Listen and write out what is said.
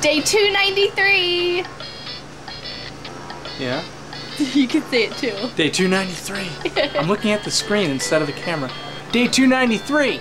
Day 293. Yeah. You can say it too. Day 293. I'm looking at the screen instead of the camera. Day 293.